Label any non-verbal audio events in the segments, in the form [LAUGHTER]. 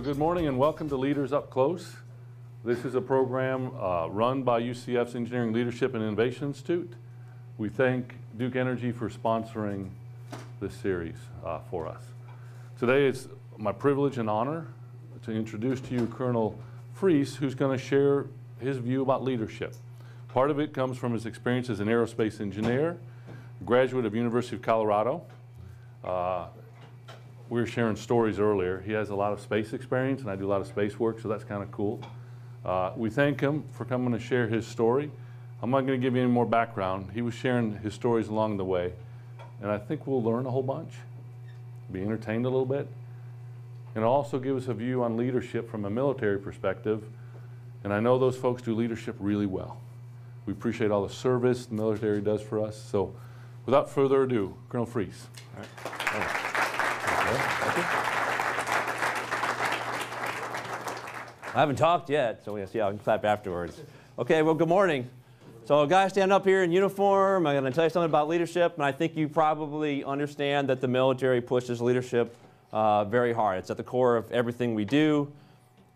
So good morning and welcome to Leaders Up Close. This is a program uh, run by UCF's Engineering Leadership and Innovation Institute. We thank Duke Energy for sponsoring this series uh, for us. Today it's my privilege and honor to introduce to you Colonel Freece, who's going to share his view about leadership. Part of it comes from his experience as an aerospace engineer, graduate of University of Colorado. Uh, we were sharing stories earlier. He has a lot of space experience, and I do a lot of space work, so that's kind of cool. Uh, we thank him for coming to share his story. I'm not going to give you any more background. He was sharing his stories along the way, and I think we'll learn a whole bunch, be entertained a little bit, and also give us a view on leadership from a military perspective. And I know those folks do leadership really well. We appreciate all the service the military does for us. So without further ado, Colonel Freece. I haven't talked yet, so we'll see how I can clap afterwards. Okay, well, good morning. So a guy stand up here in uniform, I'm going to tell you something about leadership, and I think you probably understand that the military pushes leadership uh, very hard. It's at the core of everything we do.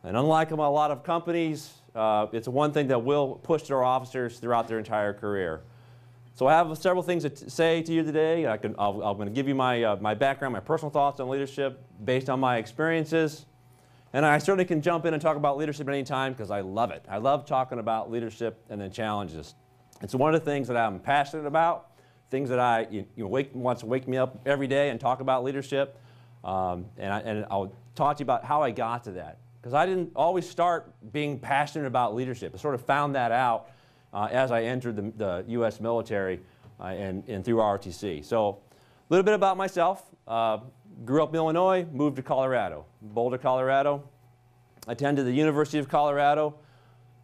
And unlike a lot of companies, uh, it's one thing that will push their officers throughout their entire career. So I have several things to say to you today. I can, i am going to give you my, uh, my background, my personal thoughts on leadership based on my experiences. And I certainly can jump in and talk about leadership any time because I love it. I love talking about leadership and the challenges. It's one of the things that I'm passionate about, things that I you, you know, wake, wants to wake me up every day and talk about leadership. Um, and, I, and I'll talk to you about how I got to that. Because I didn't always start being passionate about leadership. I sort of found that out uh, as I entered the, the U.S. military uh, and, and through ROTC. So a little bit about myself. Uh, grew up in Illinois, moved to Colorado, Boulder, Colorado. Attended the University of Colorado.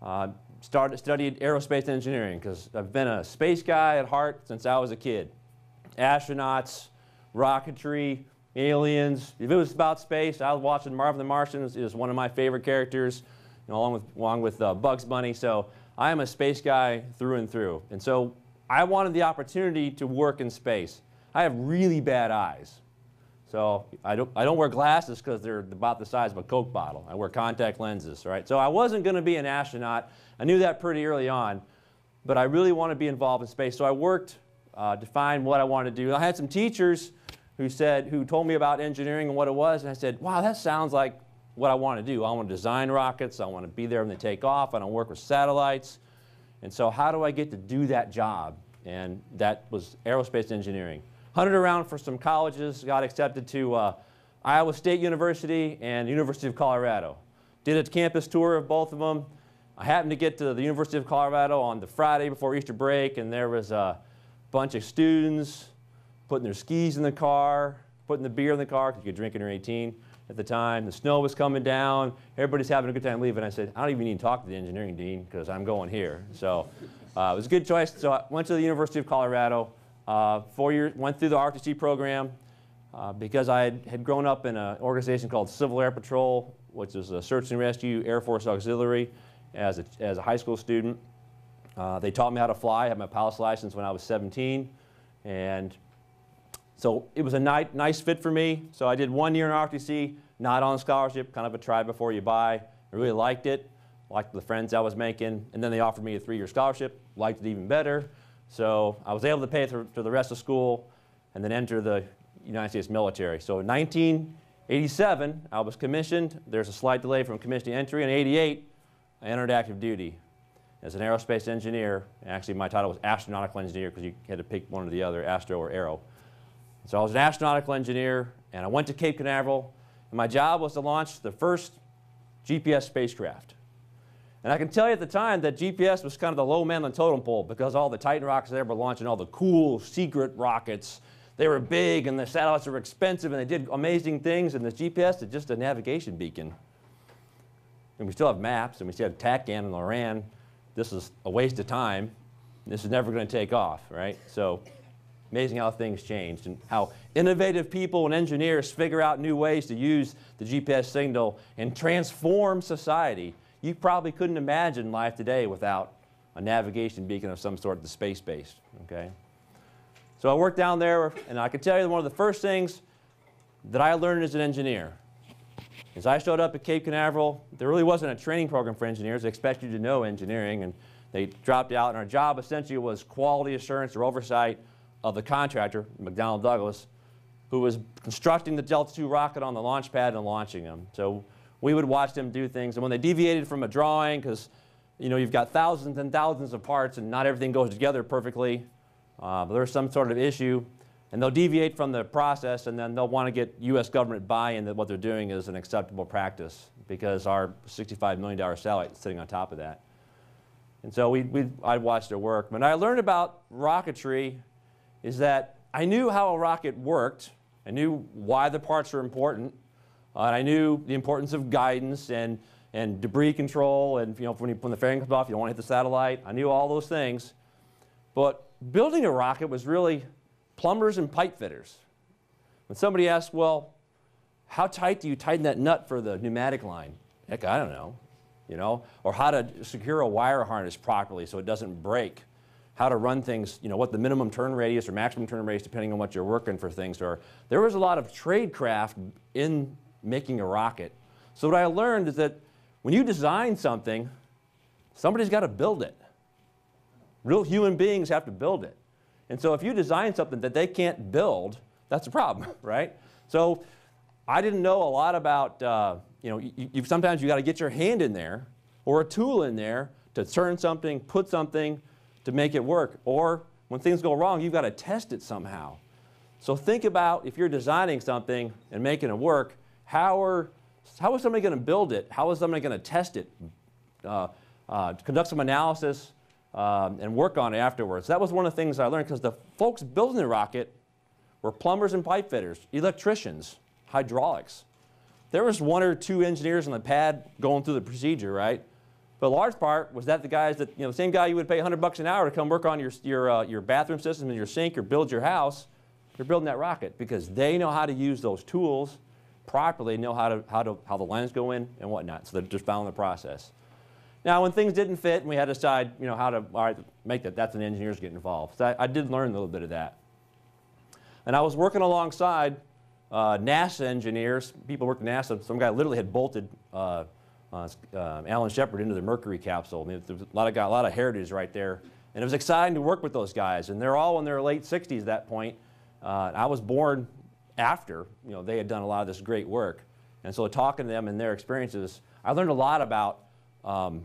Uh, started studied aerospace engineering because I've been a space guy at heart since I was a kid. Astronauts, rocketry, aliens. If it was about space, I was watching Marvin the Martian. Was one of my favorite characters, you know, along with along with uh, Bugs Bunny. So I am a space guy through and through. And so I wanted the opportunity to work in space. I have really bad eyes. So I don't, I don't wear glasses because they're about the size of a Coke bottle. I wear contact lenses, right? So I wasn't going to be an astronaut. I knew that pretty early on, but I really want to be involved in space. So I worked uh, to find what I wanted to do. I had some teachers who said, who told me about engineering and what it was, and I said, wow, that sounds like what I want to do. I want to design rockets. I want to be there when they take off. I to work with satellites. And so how do I get to do that job? And that was aerospace engineering. Hunted around for some colleges, got accepted to uh, Iowa State University and University of Colorado. Did a campus tour of both of them. I happened to get to the University of Colorado on the Friday before Easter break, and there was a bunch of students putting their skis in the car, putting the beer in the car because you could drink when you're 18 at the time. The snow was coming down. Everybody's having a good time leaving. I said, I don't even need to talk to the engineering dean because I'm going here. So uh, it was a good choice. So I went to the University of Colorado. Uh, four years, went through the ROTC program uh, because I had, had, grown up in an organization called Civil Air Patrol, which is a search and rescue Air Force auxiliary as a, as a high school student. Uh, they taught me how to fly. I had my pilot's license when I was 17. And so it was a ni nice fit for me. So I did one year in ROTC, not on scholarship, kind of a try before you buy. I really liked it, liked the friends I was making, and then they offered me a three-year scholarship, liked it even better. So I was able to pay through, the rest of school and then enter the United States military. So in 1987, I was commissioned. There's a slight delay from commissioning entry. In 88, I entered active duty as an aerospace engineer. Actually, my title was astronautical engineer because you had to pick one or the other, astro or aero. So I was an astronautical engineer, and I went to Cape Canaveral, and my job was to launch the first GPS spacecraft. And I can tell you at the time that GPS was kind of the low man on the totem pole because all the Titan rockets there were launching all the cool secret rockets. They were big and the satellites were expensive and they did amazing things and the GPS is just a navigation beacon. And we still have maps and we still have TACAN and Loran. This is a waste of time. This is never going to take off, right? So Amazing how things changed and how innovative people and engineers figure out new ways to use the GPS signal and transform society. You probably couldn't imagine life today without a navigation beacon of some sort that's space-based, okay? So I worked down there, and I can tell you one of the first things that I learned as an engineer As I showed up at Cape Canaveral, there really wasn't a training program for engineers. They expect you to know engineering, and they dropped out. And our job essentially was quality assurance or oversight of the contractor, McDonnell Douglas, who was constructing the Delta II rocket on the launch pad and launching them. So we would watch them do things. And when they deviated from a drawing, because you know, you've got thousands and thousands of parts and not everything goes together perfectly, uh, but there's some sort of issue, and they'll deviate from the process and then they'll want to get U.S. government buy-in that what they're doing is an acceptable practice because our $65 million satellite is sitting on top of that. And so we, we, I watched their work. When I learned about rocketry is that I knew how a rocket worked. I knew why the parts were important. Uh, and I knew the importance of guidance and, and debris control. And you know, when, you, when the fairing comes off, you don't want to hit the satellite. I knew all those things. But building a rocket was really plumbers and pipe fitters. When somebody asked, well, how tight do you tighten that nut for the pneumatic line? Heck, I don't know. You know, or how to secure a wire harness properly so it doesn't break how to run things, you know, what the minimum turn radius or maximum turn radius, depending on what you're working for things are. There was a lot of tradecraft in making a rocket. So what I learned is that when you design something, somebody's got to build it. Real human beings have to build it. And so if you design something that they can't build, that's a problem, [LAUGHS] right? So I didn't know a lot about, uh, you know, you, you, sometimes you got to get your hand in there or a tool in there to turn something, put something, to make it work. Or when things go wrong, you've got to test it somehow. So think about if you're designing something and making it work, how are, how is somebody going to build it? How is somebody going to test it? Uh, uh, conduct some analysis um, and work on it afterwards. That was one of the things I learned because the folks building the rocket were plumbers and pipe fitters, electricians, hydraulics. There was one or two engineers on the pad going through the procedure, right? But a large part was that the guys that, you know, the same guy you would pay 100 bucks an hour to come work on your, your, uh, your bathroom system and your sink or build your house, they're building that rocket because they know how to use those tools properly, know how, to, how, to, how the lines go in and whatnot. So they're just following the process. Now, when things didn't fit and we had to decide, you know, how to all right, make that, that's when engineers get involved. So I, I did learn a little bit of that. And I was working alongside uh, NASA engineers. People worked at NASA. Some guy literally had bolted uh, uh, uh, Alan Shepard into the Mercury capsule. I mean, there's a lot of got a lot of heritage right there, and it was exciting to work with those guys. And they're all in their late 60s at that point. Uh, I was born after you know they had done a lot of this great work, and so talking to them and their experiences, I learned a lot about um,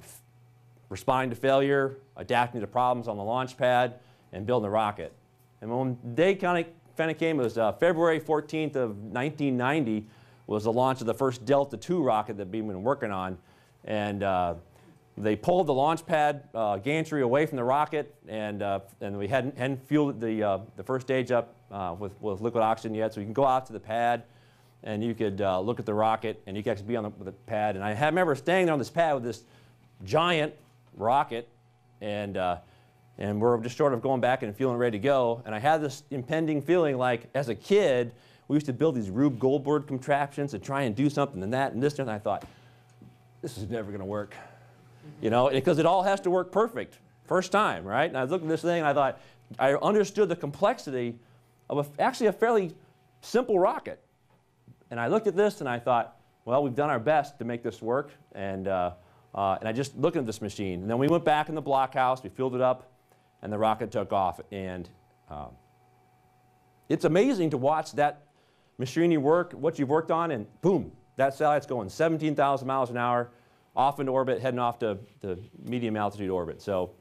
responding to failure, adapting to problems on the launch pad, and building a rocket. And when they kind of kind of came, it was uh, February 14th of 1990 was the launch of the first Delta II rocket that we've been working on. And uh, they pulled the launch pad uh, gantry away from the rocket, and, uh, and we hadn't, hadn't fueled the, uh, the first stage up uh, with, with liquid oxygen yet. So you can go out to the pad, and you could uh, look at the rocket, and you could actually be on the, the pad. And I remember standing there on this pad with this giant rocket, and, and we're just sort of going back and feeling ready to go. And I had this impending feeling like, as a kid, we used to build these Rube Goldberg contraptions and try and do something and that and this and I thought, this is never going to work. You know, because it all has to work perfect first time, right? And I looked at this thing and I thought, I understood the complexity of a, actually a fairly simple rocket. And I looked at this and I thought, well, we've done our best to make this work. And, uh, uh, and I just looked at this machine. And then we went back in the blockhouse, we filled it up, and the rocket took off. And um, it's amazing to watch that machinery work, what you've worked on, and boom, that satellite's going 17,000 miles an hour off into orbit, heading off to the medium altitude orbit. So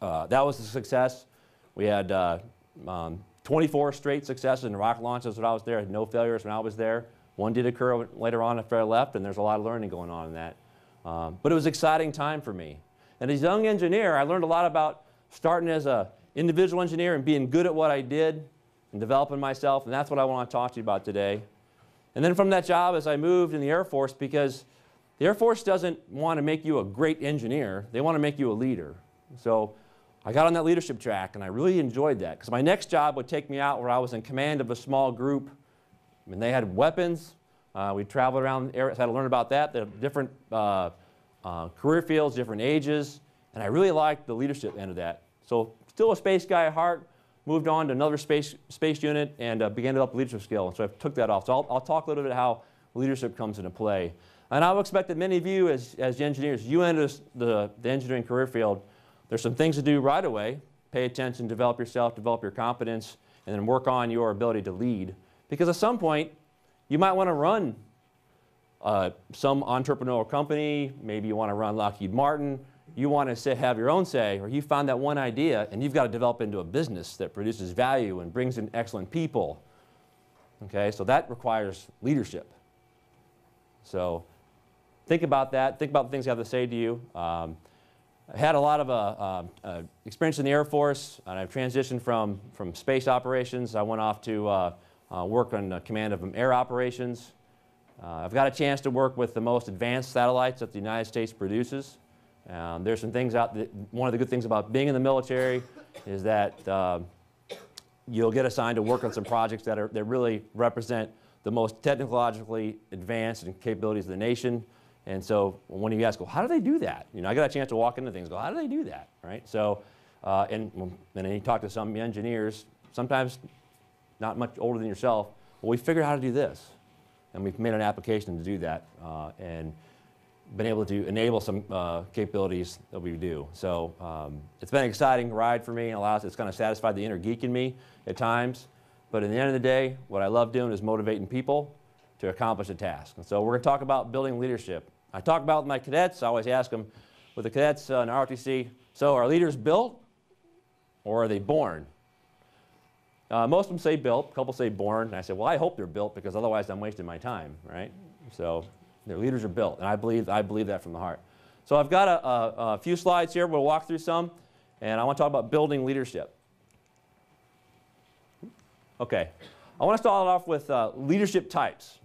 uh, that was a success. We had uh, um, 24 straight successes in rocket launches when I was there. Had no failures when I was there. One did occur later on after I left, and there's a lot of learning going on in that. Um, but it was an exciting time for me. And as a young engineer, I learned a lot about starting as an individual engineer and being good at what I did and developing myself, and that's what I want to talk to you about today. And then from that job, as I moved in the Air Force, because the Air Force doesn't want to make you a great engineer, they want to make you a leader. So I got on that leadership track, and I really enjoyed that, because my next job would take me out where I was in command of a small group, and they had weapons. Uh, we traveled around I had to learn about that, the different uh, uh, career fields, different ages, and I really liked the leadership end of that. So still a space guy at heart, moved on to another space, space unit and uh, began to develop leadership skill. So I took that off. So I'll, I'll talk a little bit how leadership comes into play. And I would expect that many of you, as, as engineers, you enter the, the engineering career field, there's some things to do right away. Pay attention, develop yourself, develop your competence, and then work on your ability to lead. Because at some point, you might want to run uh, some entrepreneurial company, maybe you want to run Lockheed Martin, you want to say, have your own say, or you found that one idea and you've got to develop into a business that produces value and brings in excellent people. Okay, so that requires leadership. So think about that. Think about the things I have to say to you. Um, I had a lot of uh, uh, uh, experience in the Air Force, and I've transitioned from, from space operations. I went off to uh, uh, work on command of air operations. I've got a chance to work with the most advanced satellites that the United States produces. Um, there's some things out that, one of the good things about being in the military is that you'll get assigned to work on some projects that, are, that really represent the most technologically advanced and capabilities of the nation. And so when you ask, well, how do they do that? You know, I got a chance to walk into things, go, how do they do that, right? So, uh, and, and then you talk to some engineers, sometimes not much older than yourself, well, we figured out how to do this. And we've made an application to do that uh, and been able to enable some uh, capabilities that we do. So um, it's been an exciting ride for me and allows, it's kind of satisfied the inner geek in me at times. But at the end of the day, what I love doing is motivating people to accomplish a task. And so we're going to talk about building leadership. I talk about my cadets. I always ask them with the cadets uh, in ROTC, so are leaders built or are they born? Uh, most of them say built, a couple say born. And I say, well, I hope they're built because otherwise I'm wasting my time, right? So their leaders are built, and I believe, I believe that from the heart. So I've got a, a, a few slides here. We'll walk through some, and I want to talk about building leadership. Okay, I want to start off with uh, leadership types.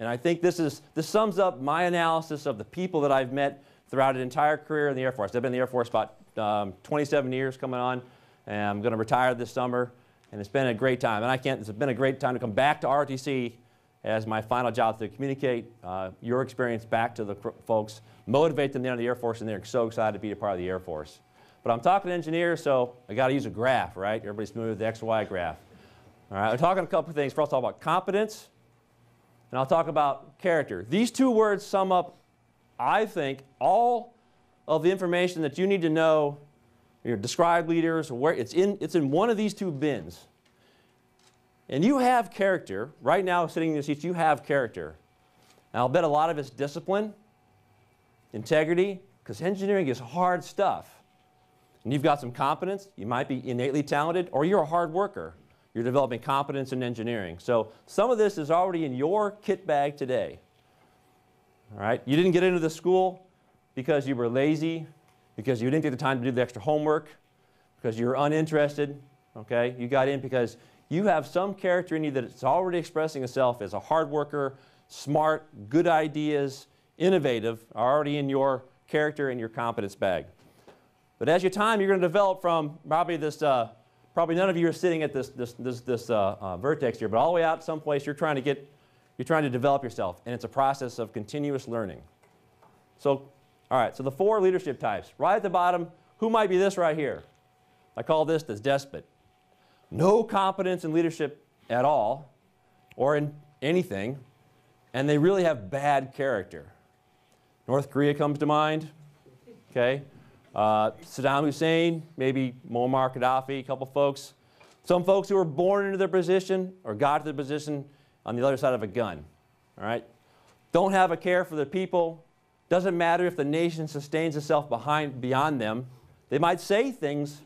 And I think this, is, this sums up my analysis of the people that I've met throughout an entire career in the Air Force. I've been in the Air Force about um, 27 years coming on, and I'm going to retire this summer. And it's been a great time. And I can't, it's been a great time to come back to ROTC as my final job to communicate uh, your experience back to the folks, motivate them to enter the Air Force, and they're so excited to be a part of the Air Force. But I'm talking to engineers, so I got to use a graph, right? Everybody's familiar with the X-Y graph. All right, I'm talking a couple of things. First, I'll talk about competence, and I'll talk about character. These two words sum up, I think, all of the information that you need to know, your described leaders, where it's in, it's in one of these two bins. And you have character. Right now, sitting in your seats, you have character. And I'll bet a lot of it's discipline, integrity, because engineering is hard stuff. And you've got some competence, you might be innately talented, or you're a hard worker. You're developing competence in engineering. So some of this is already in your kit bag today. All right? You didn't get into the school because you were lazy, because you didn't take the time to do the extra homework, because you were uninterested. Okay? You got in because you have some character in you that is already expressing itself as a hard worker, smart, good ideas, innovative, are already in your character and your competence bag. But as your time, you're going to develop from probably this uh, probably none of you are sitting at this, this, this, this uh, uh, vertex here, but all the way out someplace you're trying to get, you're trying to develop yourself, and it's a process of continuous learning. So, all right, so the four leadership types. Right at the bottom, who might be this right here? I call this the despot. No competence in leadership at all, or in anything, and they really have bad character. North Korea comes to mind, okay? Uh, Saddam Hussein, maybe Muammar Gaddafi, a couple folks. Some folks who were born into their position or got to the position on the other side of a gun. All right? Don't have a care for the people. Doesn't matter if the nation sustains itself behind, beyond them. They might say things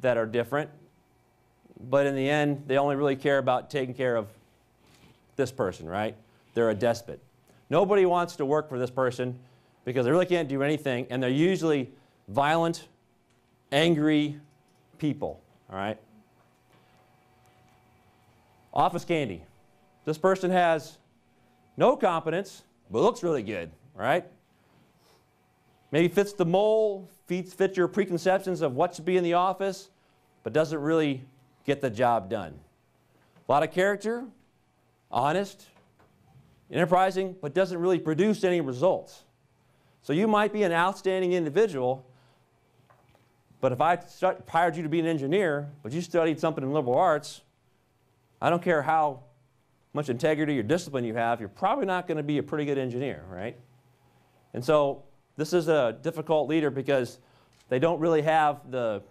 that are different, but in the end, they only really care about taking care of this person, right? They're a despot. Nobody wants to work for this person because they really can't do anything, and they're usually violent, angry people, all right? Office candy. This person has no competence, but looks really good, right? Maybe fits the mold, fits, fits your preconceptions of what should be in the office, but doesn't really get the job done. A lot of character, honest, enterprising, but doesn't really produce any results. So you might be an outstanding individual, but if I hired you to be an engineer, but you studied something in liberal arts, I don't care how much integrity or discipline you have, you're probably not going to be a pretty good engineer, right? And so this is a difficult leader because they don't really have the,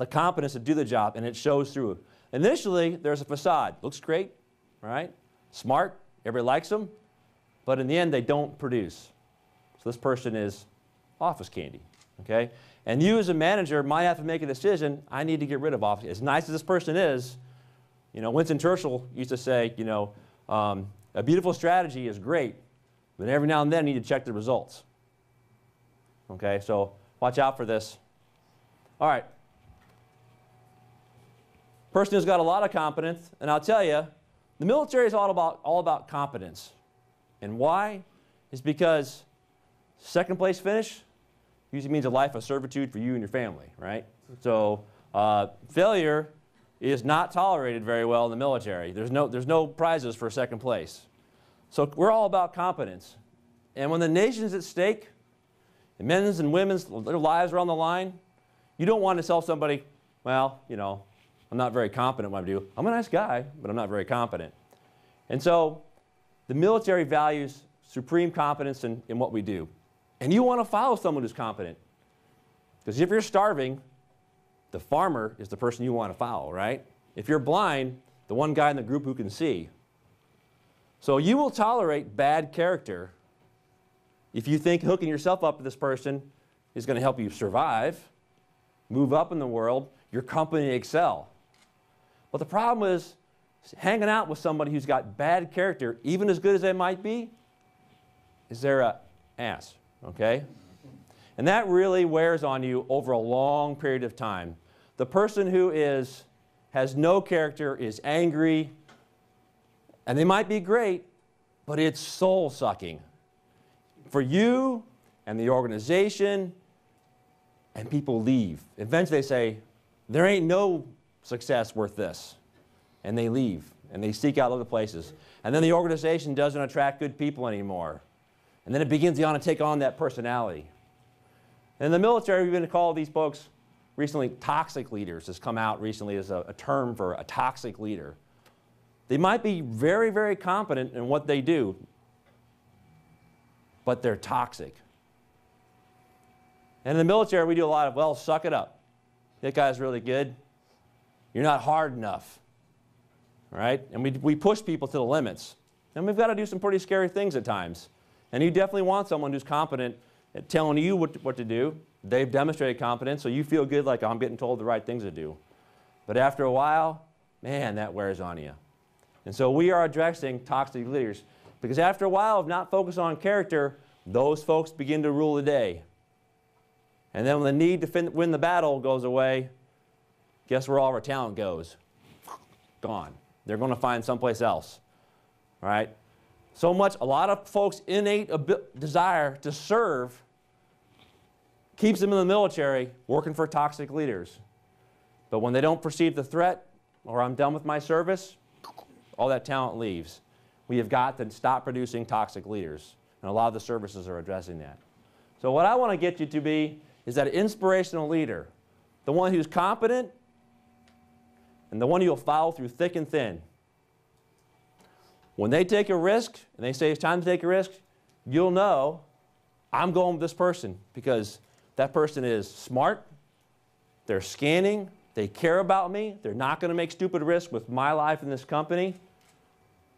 the competence to do the job, and it shows through. Initially, there's a facade. Looks great, right? Smart, everybody likes them, but in the end, they don't produce. So this person is office candy, okay? And you as a manager might have to make a decision, I need to get rid of office. As nice as this person is, you know, Winston Churchill used to say, you know, um, a beautiful strategy is great, but every now and then you need to check the results. Okay, so watch out for this. All right. Person who's got a lot of competence, and I'll tell you, the military is all about, all about competence. And why? Is because second place finish usually means a life of servitude for you and your family, right? So uh, failure is not tolerated very well in the military. There's no, there's no prizes for second place. So we're all about competence. And when the nation's at stake, and men's and women's their lives are on the line, you don't want to tell somebody, well, you know, I'm not very competent what I do. I'm a nice guy, but I'm not very competent. And so the military values supreme competence in, in what we do. And you want to follow someone who's competent. Because if you're starving, the farmer is the person you want to follow, right? If you're blind, the one guy in the group who can see. So you will tolerate bad character if you think hooking yourself up to this person is going to help you survive, move up in the world, your company excel. But the problem is hanging out with somebody who's got bad character, even as good as they might be, is they're a uh, ass okay? And that really wears on you over a long period of time. The person who is, has no character is angry, and they might be great, but it's soul sucking. For you and the organization, and people leave. Eventually they say, there ain't no success worth this. And they leave, and they seek out other places. And then the organization doesn't attract good people anymore. And then it begins to take on that personality. And in the military, we've been to call these folks recently toxic leaders has come out recently as a, a, term for a toxic leader. They might be very, very competent in what they do, but they're toxic. And in the military, we do a lot of, well, suck it up. That guy's really good. You're not hard enough. Right? And we, we push people to the limits. And we've got to do some pretty scary things at times. And you definitely want someone who's competent at telling you what, what to do. They've demonstrated competence, so you feel good like oh, I'm getting told the right things to do. But after a while, man, that wears on you. And so we are addressing toxic leaders because after a while of not focus on character, those folks begin to rule the day. And then when the need to fin- win the battle goes away, guess where all our talent goes? Gone. They're going to find someplace else. Right? So much, a lot of folks' innate desire to serve keeps them in the military working for toxic leaders. But when they don't perceive the threat, or I'm done with my service, all that talent leaves. We have got to stop producing toxic leaders. And a lot of the services are addressing that. So, what I want to get you to be is that inspirational leader, the one who's competent and the one you'll follow through thick and thin. When they take a risk and they say it's time to take a risk, you'll know I'm going with this person because that person is smart, they're scanning, they care about me, they're not going to make stupid risks with my life in this company,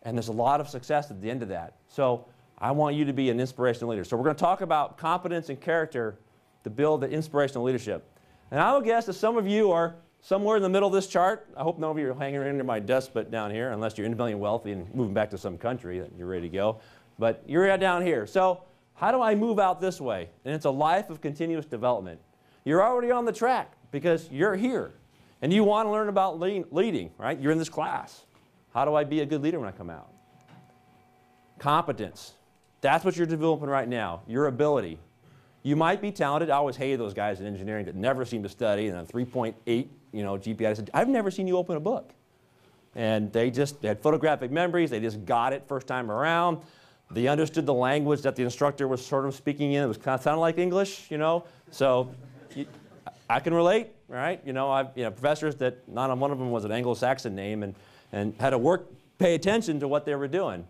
and there's a lot of success at the end of that. So I want you to be an inspirational leader. So we're going to talk about competence and character to build the inspirational leadership. And I would guess that some of you are somewhere in the middle of this chart. I hope none of you are hanging under my desk but down here, unless you're independently wealthy and moving back to some country you're ready to go. But you're down here. So how do I move out this way? And it's a life of continuous development. You're already on the track because you're here. And you want to learn about leading, right? You're in this class. How do I be a good leader when I come out? Competence. That's what you're developing right now, your ability. You might be talented. I always hated those guys in engineering that never seem to study and a 3.8 you know, GPA. I said, I've never seen you open a book. And they just had photographic memories. They just got it first time around. They understood the language that the instructor was sort of speaking in. It was kind of sounded like English, you know. So you, I can relate, right? You know, I've you know professors that not on one of them was an Anglo-Saxon name and and had to work pay attention to what they were doing.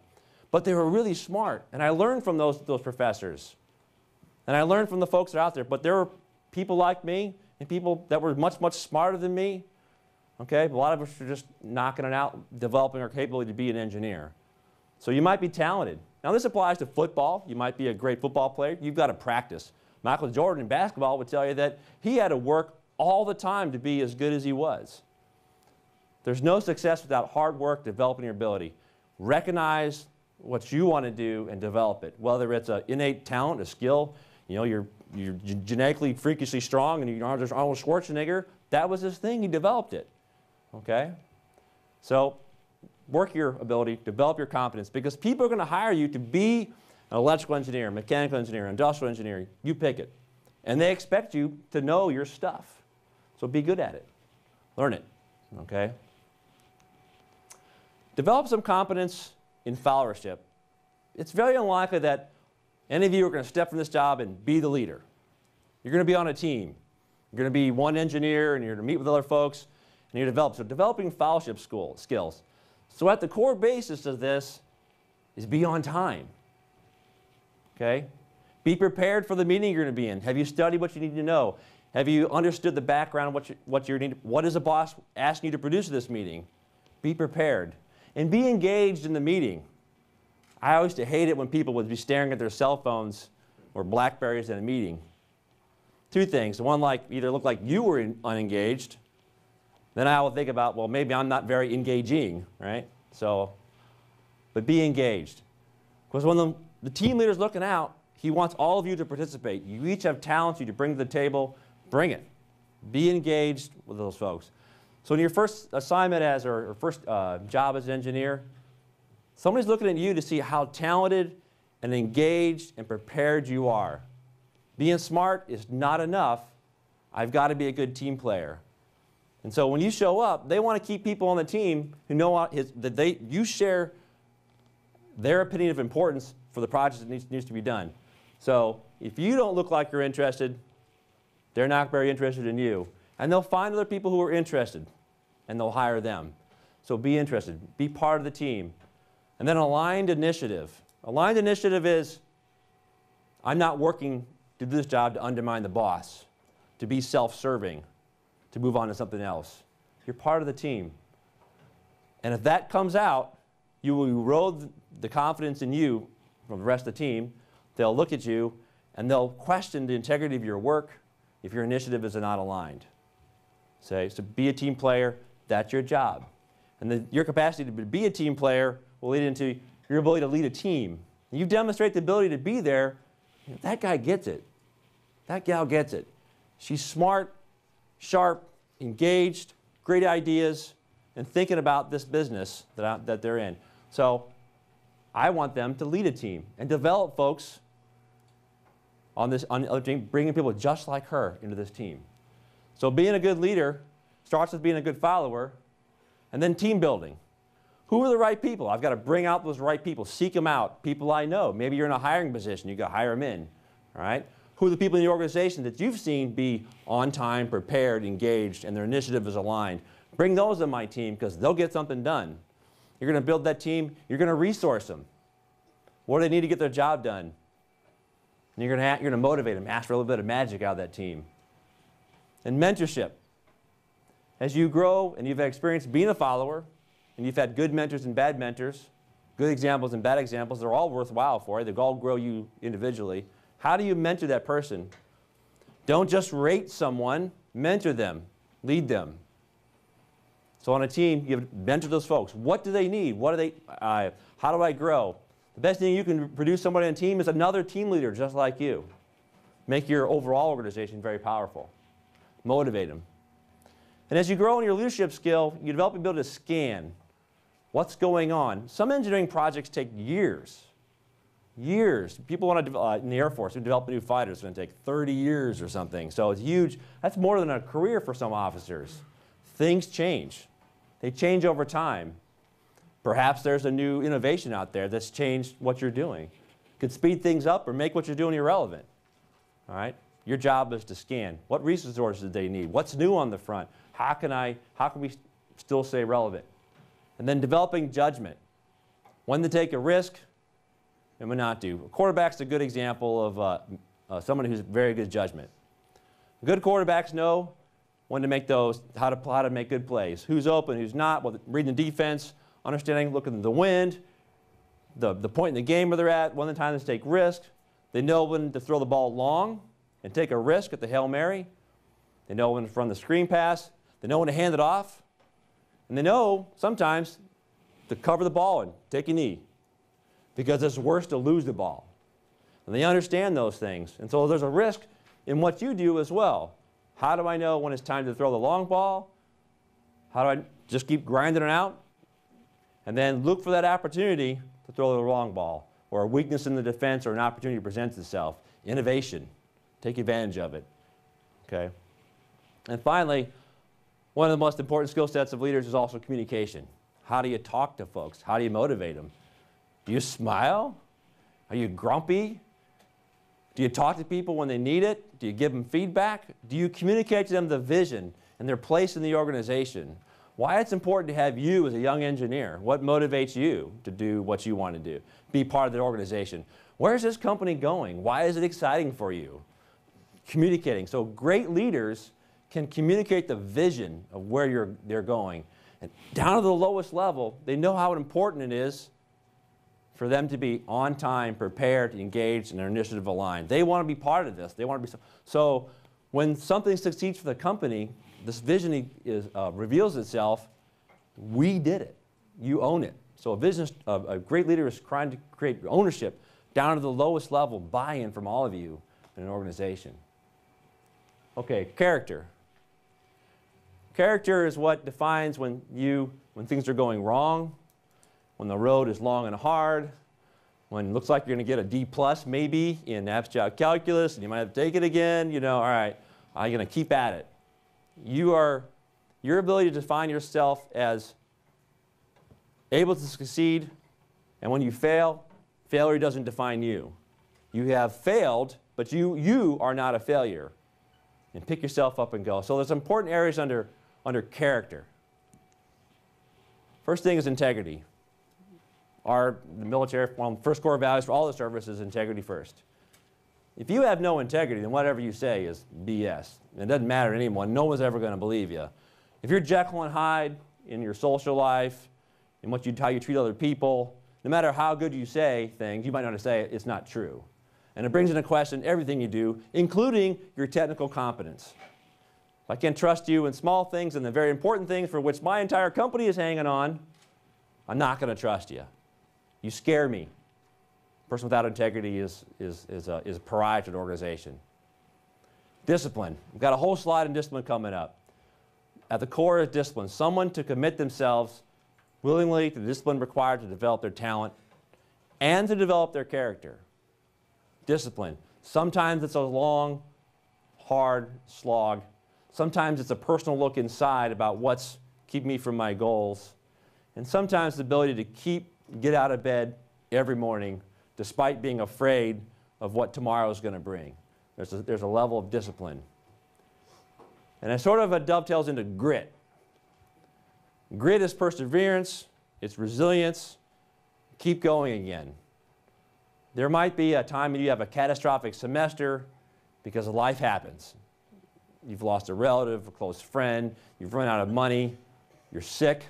But they were really smart. And I learned from those, those professors. And I learned from the folks that are out there. But there were people like me and people that were much, much smarter than me. Okay? A lot of us are just knocking it out, developing our capability to be an engineer. So you might be talented. Now, this applies to football. You might be a great football player. You've got to practice. Michael Jordan in basketball would tell you that he had to work all the time to be as good as he was. There's no success without hard work developing your ability. Recognize what you want to do and develop it, whether it's an innate talent, a skill, you know, you're, you're genetically freakishly strong and you're Arnold Schwarzenegger, that was his thing, he developed it. Okay? So work your ability, develop your competence, because people are going to hire you to be an electrical engineer, mechanical engineer, industrial engineer, you pick it. And they expect you to know your stuff. So be good at it. Learn it. Okay? Develop some competence in followership. It's very unlikely that any of you are going to step from this job and be the leader. You're going to be on a team. You're going to be one engineer and you're going to meet with other folks and you develop. So developing fellowship school, skills. So at the core basis of this is be on time. Okay? Be prepared for the meeting you're going to be in. Have you studied what you need to know? Have you understood the background of what you, what you need? What is a boss asking you to produce this meeting? Be prepared. And be engaged in the meeting. I always to hate it when people would be staring at their cell phones or Blackberries in a meeting. Two things. One, like either look like you were in, unengaged, then I will think about, well, maybe I'm not very engaging, right? So, but be engaged. Because when the, the team leader's looking out, he wants all of you to participate. You each have talents you to bring to the table. Bring it. Be engaged with those folks. So in your first assignment as, or, or first uh, job as an engineer, somebody's looking at you to see how talented and engaged and prepared you are. Being smart is not enough. I've got to be a good team player. And so when you show up, they want to keep people on the team who know his, that they, you share their opinion of importance for the project that needs, needs to be done. So if you don't look like you're interested, they're not very interested in you. And they'll find other people who are interested, and they'll hire them. So be interested, be part of the team. And then aligned initiative. Aligned initiative is I'm not working to do this job to undermine the boss, to be self serving to move on to something else. You're part of the team. And if that comes out, you will erode the confidence in you from the rest of the team. They'll look at you and they'll question the integrity of your work if your initiative is not aligned. Say, so be a team player, that's your job. And your capacity to be a team player will lead into your ability to lead a team. You demonstrate the ability to be there, that guy gets it. That gal gets it. She's smart, sharp, engaged, great ideas, and thinking about this business that, I, that they're in. So I want them to lead a team and develop folks on this on bringing people just like her into this team. So being a good leader starts with being a good follower, and then team building. Who are the right people? I've got to bring out those right people, seek them out, people I know. Maybe you're in a hiring position, you got to hire them in, all right? Who are the people in the organization that you've seen be on time, prepared, engaged, and their initiative is aligned? Bring those to my team because they'll get something done. You're going to build that team, you're going to resource them. What do they need to get their job done? And you're going to, you're going to motivate them, ask for a little bit of magic out of that team. And mentorship. As you grow and you've experienced being a follower, and you've had good mentors and bad mentors, good examples and bad examples, they're all worthwhile for you. They all grow you individually. How do you mentor that person? Don't just rate someone, mentor them, lead them. So on a team, you've mentor those folks. What do they need? What do they, uh, how do I grow? The best thing you can produce somebody on a team is another team leader just like you. Make your overall organization very powerful. Motivate them. And as you grow in your leadership skill, you develop the ability to scan what's going on. Some engineering projects take years years. People want to, uh, in the Air Force, to develop a new fighter. It's going to take 30 years or something. So it's huge. That's more than a career for some officers. Things change. They change over time. Perhaps there's a new innovation out there that's changed what you're doing. Could speed things up or make what you're doing irrelevant. All right? Your job is to scan. What resources do they need? What's new on the front? How can I, how can we still stay relevant? And then developing judgment. when to take a risk and when not to. A quarterback's a good example of uh, uh, someone who's very good judgment. Good quarterbacks know when to make those, how to, how to make good plays. Who's open, who's not, well, reading the defense, understanding, looking at the wind, the, the point in the game where they're at, when the time to take risk. They know when to throw the ball long and take a risk at the Hail Mary. They know when to run the screen pass. They know when to hand it off. And they know sometimes to cover the ball and take a knee because it's worse to lose the ball. And they understand those things. And so there's a risk in what you do as well. How do I know when it's time to throw the long ball? How do I just keep grinding it out? And then look for that opportunity to throw the long ball or a weakness in the defense or an opportunity presents itself. Innovation. Take advantage of it. Okay? And finally, one of the most important skill sets of leaders is also communication. How do you talk to folks? How do you motivate them? Do you smile? Are you grumpy? Do you talk to people when they need it? Do you give them feedback? Do you communicate to them the vision and their place in the organization? Why it's important to have you as a young engineer. What motivates you to do what you want to do? Be part of the organization. Where's this company going? Why is it exciting for you? Communicating. So great leaders can communicate the vision of where they're going. And down to the lowest level, they know how important it is for them to be on time, prepared, engaged, and their initiative aligned. They want to be part of this. They want to be so. so when something succeeds for the company, this vision is, uh, reveals itself. We did it. You own it. So a vision, a, a great leader is trying to create ownership down to the lowest level, buy-in from all of you in an organization. Okay, character. Character is what defines when you, when things are going wrong, when the road is long and hard, when it looks like you're going to get a D plus maybe in abstract calculus and you might have to take it again, you know, all right, I'm going to keep at it. You are, your ability to define yourself as able to succeed, and when you fail, failure doesn't define you. You have failed, but you, you are not a failure. And pick yourself up and go. So there's important areas under, under character. First thing is integrity. Our the military, first core values for all the services, integrity first. If you have no integrity, then whatever you say is BS. It doesn't matter to anyone. No one's ever going to believe you. If you're Jekyll and Hyde in your social life, in what you, how you treat other people, no matter how good you say things, you might not say it, it's not true. And it brings into question everything you do, including your technical competence. I can't trust you in small things and the very important things for which my entire company is hanging on, I'm not going to trust you. You scare me. A person without integrity is, is, is, a, is a pariah to an organization. Discipline. We've got a whole slide on discipline coming up. At the core is discipline. Someone to commit themselves willingly to the discipline required to develop their talent and to develop their character. Discipline. Sometimes it's a long, hard slog. Sometimes it's a personal look inside about what's keeping me from my goals. And sometimes the ability to keep get out of bed every morning despite being afraid of what tomorrow is going to bring. There's a, there's a level of discipline. And it sort of uh, dovetails into grit. Grit is perseverance, it's resilience. Keep going again. There might be a time when you have a catastrophic semester because life happens. You've lost a relative, a close friend, you've run out of money, you're sick,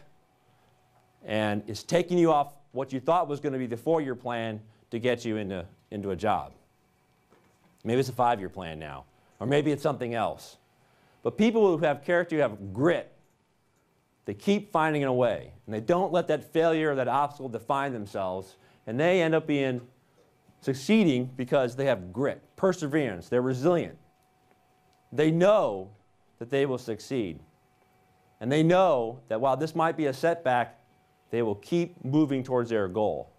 and it's taking you off what you thought was going to be the four year plan to get you into, into a job. Maybe it's a five year plan now, or maybe it's something else. But people who have character, who have grit, they keep finding a way. And they don't let that failure or that obstacle define themselves. And they end up being succeeding because they have grit, perseverance, they're resilient. They know that they will succeed. And they know that while this might be a setback, they will keep moving towards their goal.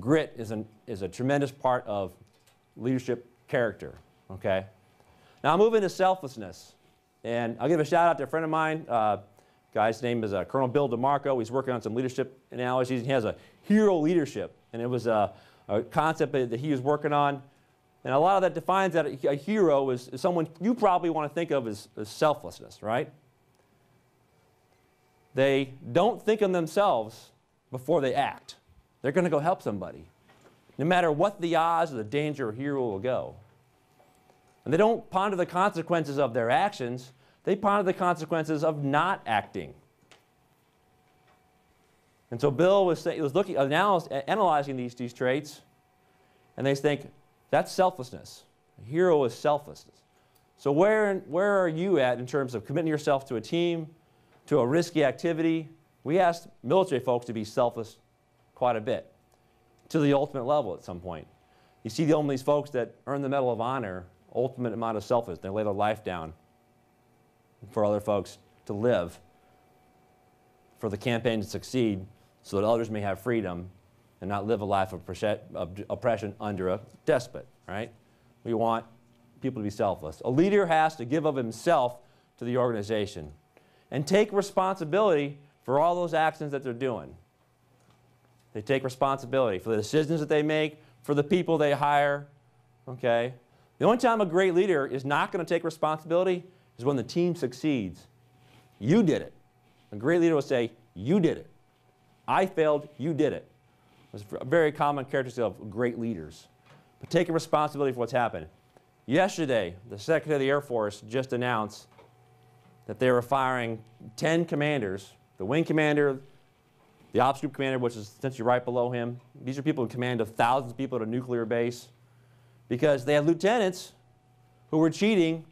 Grit is, an, is a tremendous part of leadership character, okay? Now I'll move into selflessness. And I'll give a shout out to a friend of mine. Uh, guy's name is uh, Colonel Bill DeMarco. He's working on some leadership analogies. He has a hero leadership. And it was a, a concept that he was working on. And a lot of that defines that a, hero is, is, someone you probably want to think of as, as selflessness, right? They don't think of themselves before they act. they're going to go help somebody. No matter what the odds or the danger, a hero will go. And they don't ponder the consequences of their actions, they ponder the consequences of not acting. And so Bill was, was looking, analyzing these, these traits, and they think that's selflessness. A hero is selflessness. So where, where are you at in terms of committing yourself to a team, to a risky activity? We asked military folks to be selfless quite a bit, to the ultimate level at some point. You see the, these folks that earn the Medal of Honor, ultimate amount of selflessness. They lay their life down for other folks to live, for the campaign to succeed, so that others may have freedom and not live a life of oppression under a despot, right? We want people to be selfless. A leader has to give of himself to the organization and take responsibility for all those actions that they're doing. They take responsibility for the decisions that they make, for the people they hire, okay? The only time a great leader is not going to take responsibility is when the team succeeds. You did it. A great leader will say, You did it. I failed, you did it. It's a very common characteristic of great leaders. But taking responsibility for what's happened. Yesterday, the Secretary of the Air Force just announced that they were firing 10 commanders the wing commander, the ops group commander, which is essentially right below him. These are people in command of thousands of people at a nuclear base because they had lieutenants who were cheating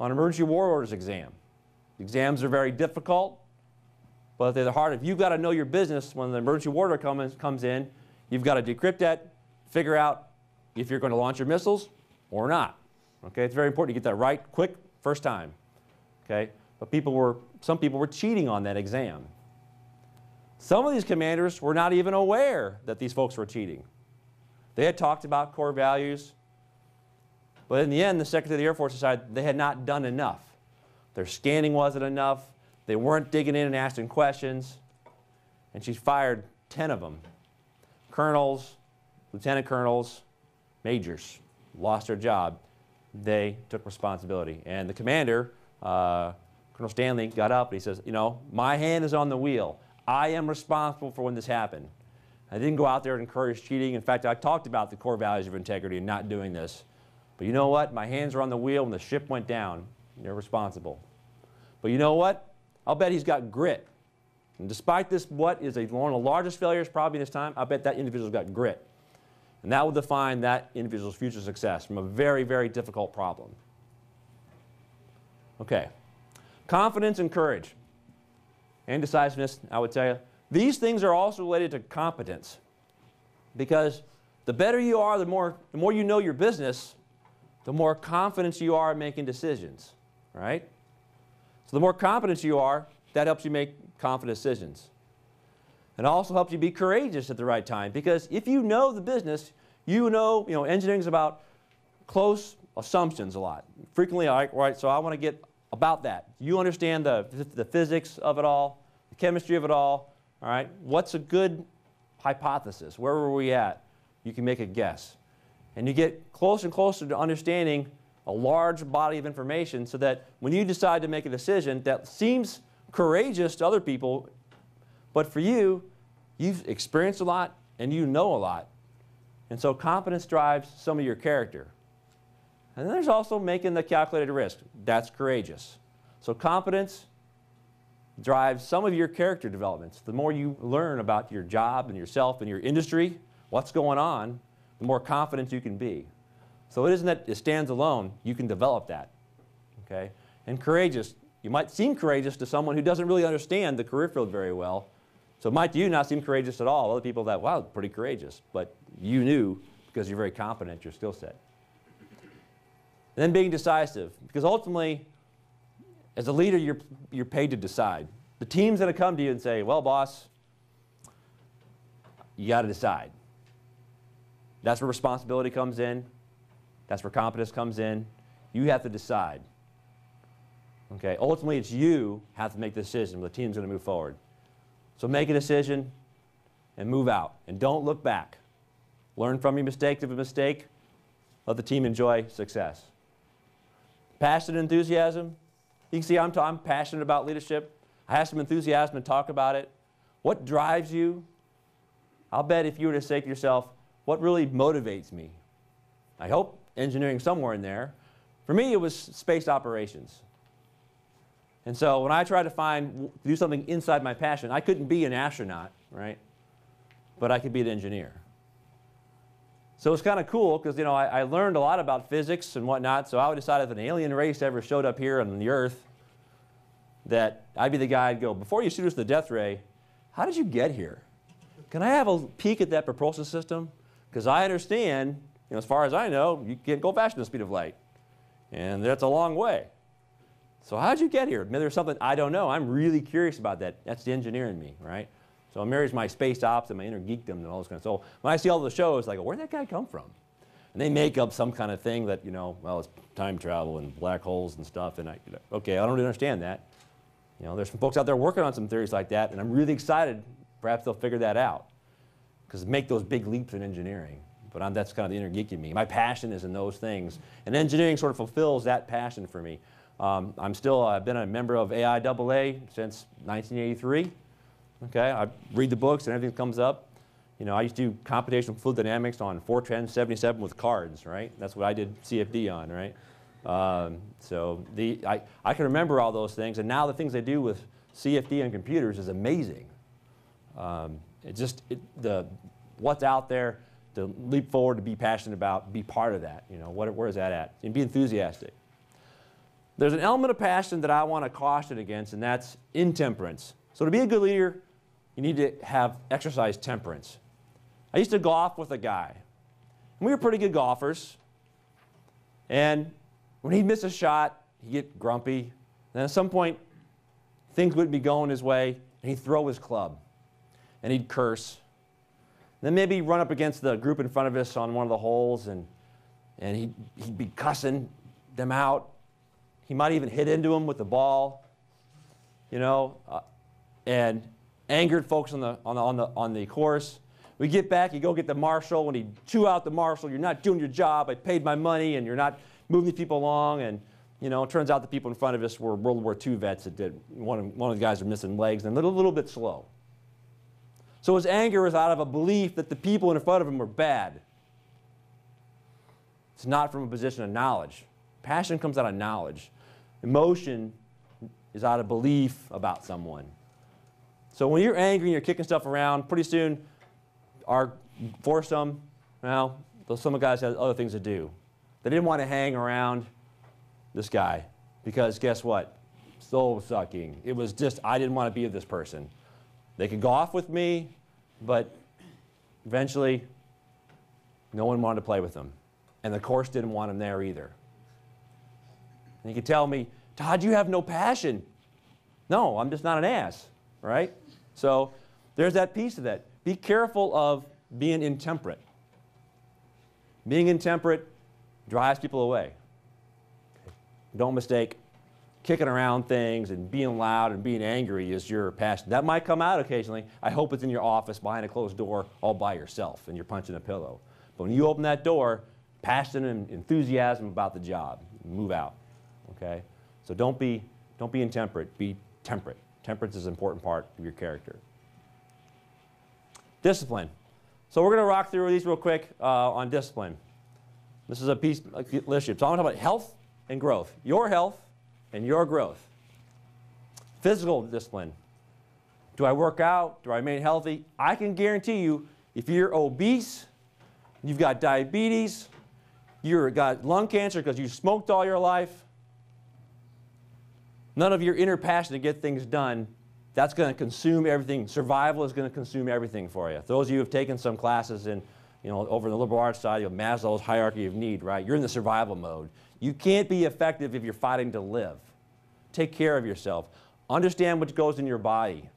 on emergency war orders exam. The exams are very difficult, but they're the hard. If you've got to know your business when the emergency war order comes, comes in, you've got to decrypt that, figure out if you're going to launch your missiles or not. Okay, it's very important to get that right quick first time. Okay, but people were, some people were cheating on that exam. Some of these commanders were not even aware that these folks were cheating. They had talked about core values, but in the end, the Secretary of the Air Force decided they had not done enough. Their scanning wasn't enough. They weren't digging in and asking questions. And she fired 10 of them colonels, lieutenant colonels, majors lost their job. They took responsibility. And the commander, uh, Colonel Stanley got up and he says, You know, my hand is on the wheel. I am responsible for when this happened. I didn't go out there and encourage cheating. In fact, I talked about the core values of integrity and not doing this. But you know what? My hands were on the wheel when the ship went down. You're responsible. But you know what? I'll bet he's got grit. And despite this, what is a, one of the largest failures probably in this time, I bet that individual's got grit. And that will define that individual's future success from a very, very difficult problem. Okay. Confidence and courage and decisiveness, I would tell you. These things are also related to competence because the better you are, the more, the more you know your business, the more confidence you are in making decisions, right? So the more confident you are, that helps you make confident decisions. It also helps you be courageous at the right time because if you know the business, you know, you know, engineering is about close assumptions a lot. Frequently, all right, right so I want to get about that. You understand the, the physics of it all, the chemistry of it all, all right? What's a good hypothesis? Where were we at? You can make a guess. And you get closer and closer to understanding a large body of information so that when you decide to make a decision that seems courageous to other people, but for you, you've experienced a lot and you know a lot. And so confidence drives some of your character. And then there's also making the calculated risk. That's courageous. So competence drives some of your character developments. The more you learn about your job and yourself and your industry, what's going on, the more confident you can be. So it isn't that it stands alone, you can develop that. Okay? And courageous, you might seem courageous to someone who doesn't really understand the career field very well. So it might you not seem courageous at all. Other people that, wow, pretty courageous. But you knew because you're very confident in your skill set. And then being decisive, because ultimately, as a leader, you're, you're paid to decide. The team's going to come to you and say, well, boss, you got to decide. That's where responsibility comes in. That's where competence comes in. You have to decide. Okay, ultimately, it's you have to make the decision. The team's going to move forward. So make a decision and move out. And don't look back. Learn from your mistake if a mistake. Let the team enjoy success. Passion and enthusiasm. You can see I'm, I'm passionate about leadership. I have some enthusiasm to talk about it. What drives you? I'll bet if you were to say to yourself, what really motivates me? I hope engineering somewhere in there. For me, it was space operations. And so when I tried to find, do something inside my passion, I couldn't be an astronaut, right? But I could be an engineer. So it's kind of cool because you know I, I, learned a lot about physics and whatnot. So I decided if an alien race ever showed up here on the Earth, that I'd be the guy I'd go, before you shoot us the death ray, how did you get here? Can I have a peek at that propulsion system? Because I understand, know, as far as I know, you can't go faster than the speed of light. And that's a long way. So how'd you get here? Maybe there's something I don't know. I'm really curious about that. That's the engineer in me, right? So it marries my space ops and my inner geekdom and all this kind of stuff. So when I see all the shows, like, where'd that guy come from? And they make up some kind of thing that, you know, well, it's time travel and black holes and stuff. And I, you know, okay, I don't really understand that. You know, there's some folks out there working on some theories like that, and I'm really excited. Perhaps they'll figure that out because make those big leaps in engineering. But I'm, that's kind of the inner geek in me. My passion is in those things, and engineering sort of fulfills that passion for me. Um, I'm still, I've been a member of AIAA since 1983. Okay, I read the books and everything comes up. You know, I used to do computational fluid dynamics on Fortran 77 with cards, right? That's what I did CFD on, right? Um, so the, I, I can remember all those things, and now the things they do with CFD and computers is amazing. Um, it just, it, the, what's out there to leap forward, to be passionate about, be part of that. You know, what, where is that at? And be enthusiastic. There's an element of passion that I want to caution against, and that's intemperance. So to be a good leader, you need to have exercise temperance. I used to golf with a guy. And we were pretty good golfers. And when he'd miss a shot, he'd get grumpy. Then at some point, things wouldn't be going his way, and he'd throw his club. And he'd curse. Then maybe run up against the group in front of us on one of the holes, and, and he'd, he'd be cussing them out. He might even hit into them with the ball, you know, uh, and angered folks on the, on, the, on, the, on the course. We get back, you go get the marshal, and he chew out the marshal. You're not doing your job. I paid my money, and you're not moving these people along. And, you know, it turns out the people in front of us were World War II vets that did. One of, one of the guys was missing legs and a little, little bit slow. So his anger is out of a belief that the people in front of him were bad. It's not from a position of knowledge. Passion comes out of knowledge. Emotion is out of belief about someone. So when you're angry and you're kicking stuff around, pretty soon, our foursome, well, some of the guys had other things to do. They didn't want to hang around this guy because guess what? Soul sucking. It was just, I didn't want to be with this person. They could go off with me, but eventually, no one wanted to play with them. And the course didn't want him there either. And you could tell me, Todd, you have no passion. No, I'm just not an ass, right? So there's that piece of that. Be careful of being intemperate. Being intemperate drives people away. Don't mistake kicking around things and being loud and being angry is your passion. That might come out occasionally. I hope it's in your office behind a closed door all by yourself and you're punching a pillow. But when you open that door, passion and enthusiasm about the job. Move out. Okay? So don't be, don't be intemperate. Be temperate. Temperance is an important part of your character. Discipline. So we're going to rock through these real quick uh, on discipline. This is a piece of leadership. So I'm gonna talk about health and growth. Your health and your growth. Physical discipline. Do I work out? Do I remain healthy? I can guarantee you, if you're obese, you've got diabetes, you've got lung cancer because you smoked all your life, none of your inner passion to get things done, that's going to consume everything. Survival is going to consume everything for you. Those of you who have taken some classes in, you know, over the liberal arts side, you have Maslow's hierarchy of need, right? You're in the survival mode. You can't be effective if you're fighting to live. Take care of yourself. Understand what goes in your body.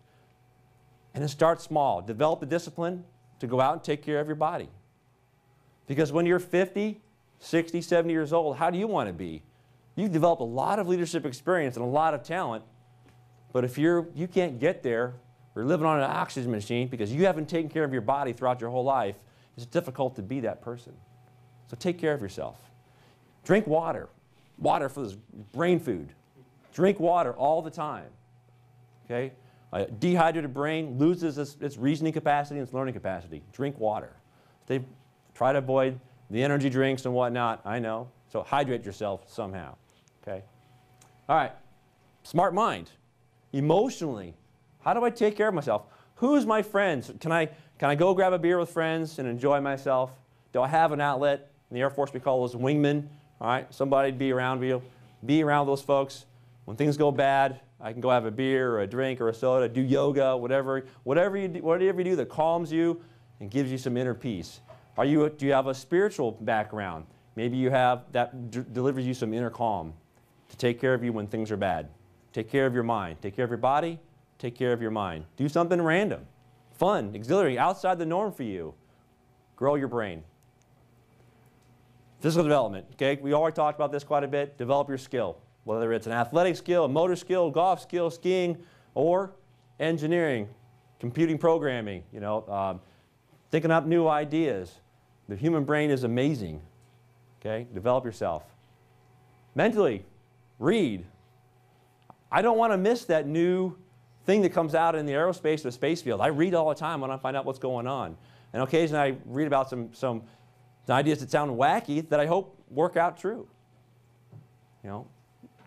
And then start small. Develop the discipline to go out and take care of your body. Because when you're 50, 60, 70 years old, how do you want to be? You've developed a lot of leadership experience and a lot of talent, but if you're, you can't get there you're living on an oxygen machine because you haven't taken care of your body throughout your whole life, it's difficult to be that person. So take care of yourself. Drink water. Water for this brain food. Drink water all the time. Okay? A dehydrated brain loses its, its reasoning capacity and its learning capacity. Drink water. They try to avoid the energy drinks and whatnot. I know. So hydrate yourself somehow. Okay. All right. Smart mind. Emotionally, how do I take care of myself? Who's my friends? Can I, can I go grab a beer with friends and enjoy myself? Do I have an outlet? In the Air Force, we call those wingmen. All right, somebody be around you. Be around those folks. When things go bad, I can go have a beer or a drink or a soda, do yoga, whatever, whatever you do, whatever you do that calms you and gives you some inner peace. Are you, do you have a spiritual background? Maybe you have that delivers you some inner calm to take care of you when things are bad. Take care of your mind. Take care of your body. Take care of your mind. Do something random, fun, exhilarating, outside the norm for you. Grow your brain. Physical development, okay? We already talked about this quite a bit. Develop your skill, whether it's an athletic skill, a motor skill, golf skill, skiing, or engineering, computing programming, you know, um, thinking up new ideas. The human brain is amazing, okay? Develop yourself. Mentally, read. I don't want to miss that new thing that comes out in the aerospace or the space field. I read all the time when I find out what's going on. And occasionally I read about some, some ideas that sound wacky that I hope work out true. You know,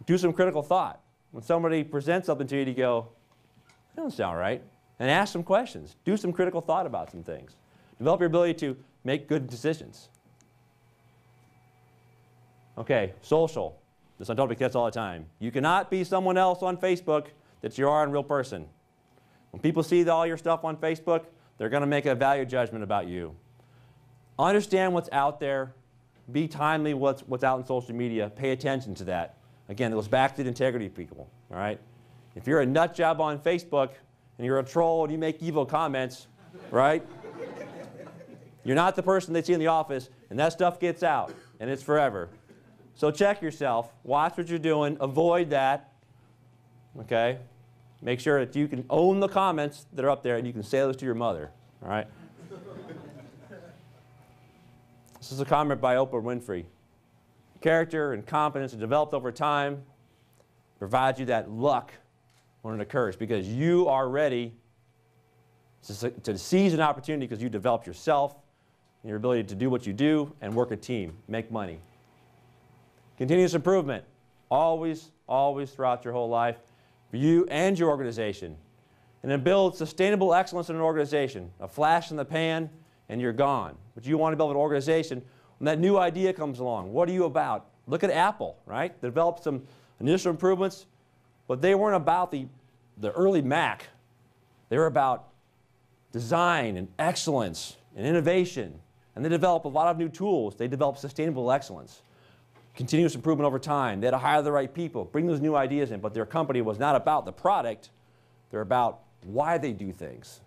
do some critical thought. When somebody presents something to you, you go, that doesn't sound right. And ask some questions. Do some critical thought about some things. Develop your ability to make good decisions. Okay, social. This on topic gets all the time. You cannot be someone else on Facebook that you are a real person. When people see all your stuff on Facebook, they're going to make a value judgment about you. Understand what's out there. Be timely what's, what's out in social media. Pay attention to that. Again, it goes back to the integrity of people, all right? If you're a nut job on Facebook and you're a troll and you make evil comments, right? you're not the person they see in the office, and that stuff gets out, and it's forever. So check yourself. Watch what you're doing. Avoid that. Okay? Make sure that you can own the comments that are up there and you can say those to your mother. All right? [LAUGHS] this is a comment by Oprah Winfrey. Character and competence are developed over time provides you that luck when it occurs because you are ready to, to seize an opportunity because you developed yourself and your ability to do what you do and work a team, make money. Continuous improvement, always, always throughout your whole life for you and your organization. And then build sustainable excellence in an organization. A flash in the pan and you're gone. But you want to build an organization when that new idea comes along. What are you about? Look at Apple, right? They developed some initial improvements, but they weren't about the, the early Mac. They were about design and excellence and innovation. And they developed a lot of new tools. They developed sustainable excellence continuous improvement over time. They had to hire the right people, bring those new ideas in, but their company was not about the product, they're about why they do things.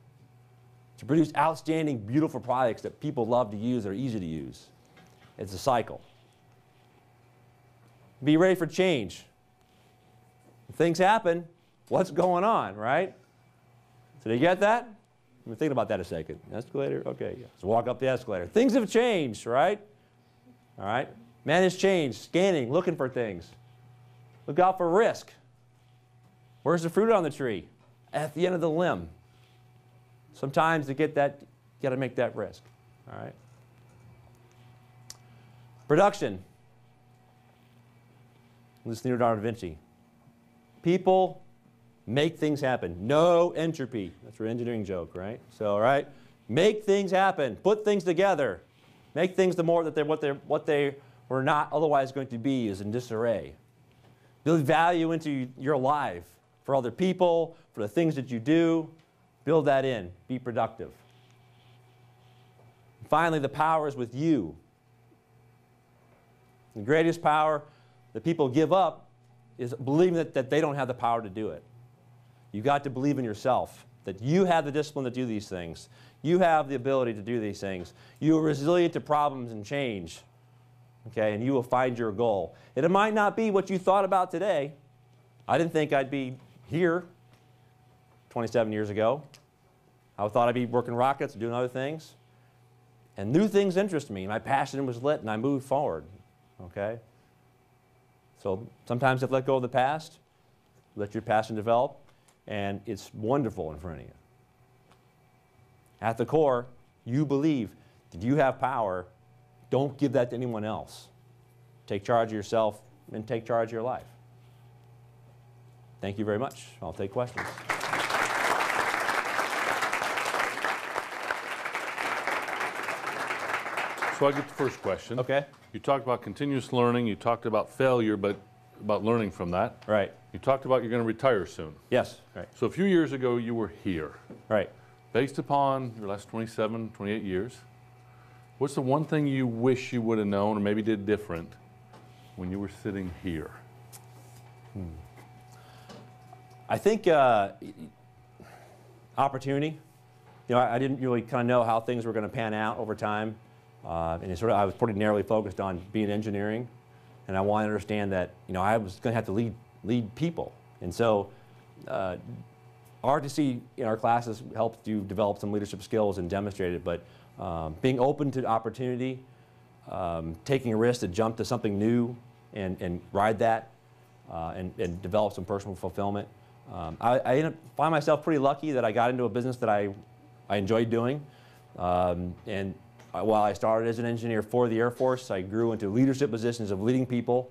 To produce outstanding, beautiful products that people love to use, that are easy to use. It's a cycle. Be ready for change. If things happen, what's going on, right? So do you get that? Let me think about that a second. Escalator? Okay, yeah. So walk up the escalator. Things have changed, right? All right? Manage change, scanning, looking for things. Look out for risk. Where's the fruit on the tree? At the end of the limb. Sometimes to get that, you got to make that risk. All right. Production. This is Leonardo da Vinci. People make things happen. No entropy. That's your engineering joke, right? So, all right. Make things happen. Put things together. Make things the more that they're what they're what they we're not otherwise going to be is in disarray. Build value into your life for other people, for the things that you do. Build that in. Be productive. Finally, the power is with you. The greatest power that people give up is believing that, that they don't have the power to do it. You've got to believe in yourself, that you have the discipline to do these things. You have the ability to do these things. You are resilient to problems and change okay, and you will find your goal. And it might not be what you thought about today. I didn't think I'd be here 27 years ago. I thought I'd be working rockets, doing other things. And new things interest me. My passion was lit, and I moved forward, okay? So sometimes have let go of the past, let your passion develop. and it's wonderful in front of you. At the core, you believe that you have power. Don't give that to anyone else. Take charge of yourself and take charge of your life. Thank you very much. I'll take questions. So I get the first question. Okay. You talked about continuous learning, you talked about failure, but about learning from that. Right. You talked about you're going to retire soon. Yes. Right. So a few years ago, you were here. Right. Based upon your last 27, 28 years, what's the one thing you wish you would have known or maybe did different when you were sitting here? I think uh, opportunity. You know, I, I didn't really kind of know how things were going to pan out over time, uh, and sort of I was pretty narrowly focused on being engineering, and I wanted to understand that you know I was going to have to lead lead people, and so. Uh, ROTC in our classes helped you develop some leadership skills and demonstrate it, but um, being open to opportunity, um, taking a risk to jump to something new and, and ride that uh, and, and develop some personal fulfillment. Um, I, I find myself pretty lucky that I got into a business that I, I enjoyed doing. Um, and I- while I started as an engineer for the Air Force, I grew into leadership positions of leading people.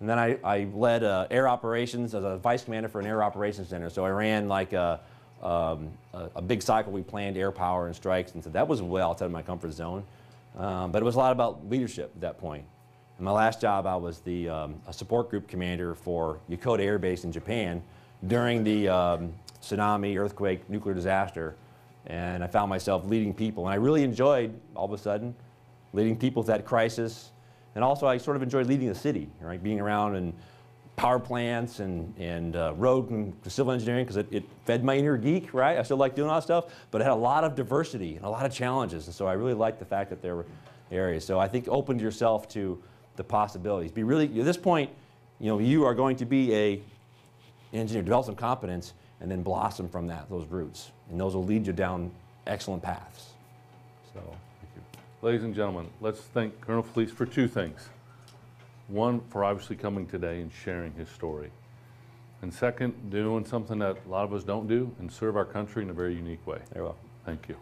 And then I, I led uh, air operations as a vice commander for an air operations center. So I ran like a, um, a, a big cycle. We planned air power and strikes. And so that was well outside of my comfort zone. Um, but it was a lot about leadership at that point. In my last job, I was the um, support group commander for Yokota Air Base in Japan during the um, tsunami, earthquake, nuclear disaster. And I found myself leading people. And I really enjoyed, all of a sudden, leading people through that crisis. And also, I sort of enjoyed leading the city, right? Being around in power plants and, and uh, road and civil engineering because it, it fed my inner geek, right? I still like doing all that stuff, but it had a lot of diversity and a lot of challenges. And so I really liked the fact that there were areas. So I think open yourself to the possibilities. Be really, at this point, you know, you are going to be a engineer, develop some competence, and then blossom from that, those roots. And those will lead you down excellent paths. So. Ladies and gentlemen, let's thank Colonel Freece for two things. One, for obviously coming today and sharing his story. And second, doing something that a lot of us don't do and serve our country in a very unique way. very well. Thank you.